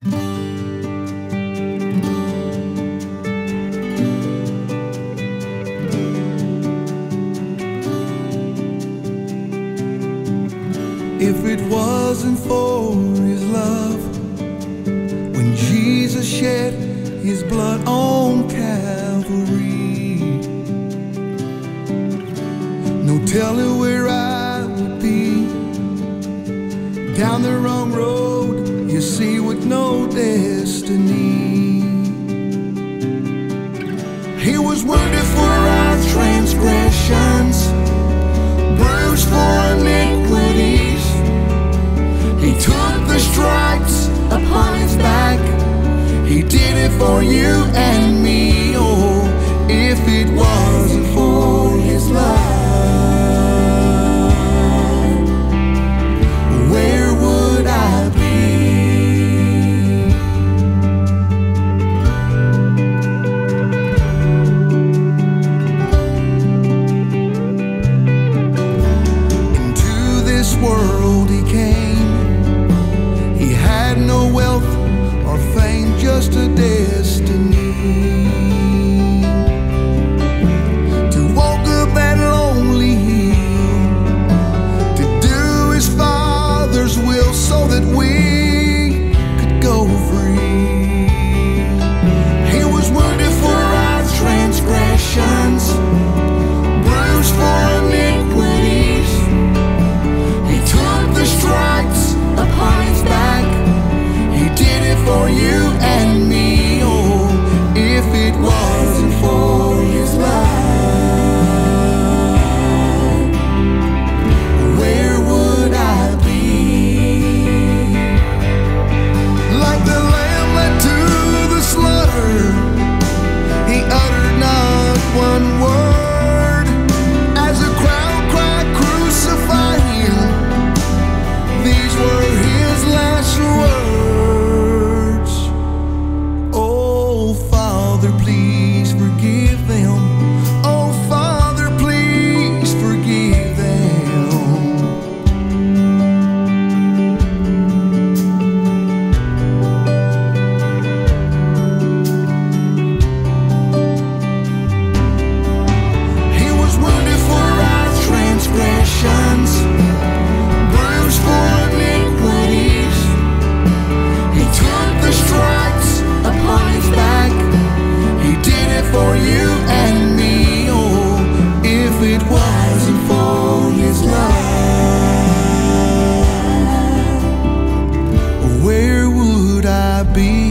If it wasn't for his love, when Jesus shed his blood on Calvary, no telling where I would be. Down the wrong road, see, with no destiny. He was wounded for our transgressions, bruised for iniquities. He took the stripes upon his back. He did it for you and me. Had no wealth or fame, just a destiny. be